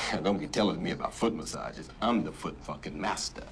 Don't be telling me about foot massages. I'm the foot fucking master.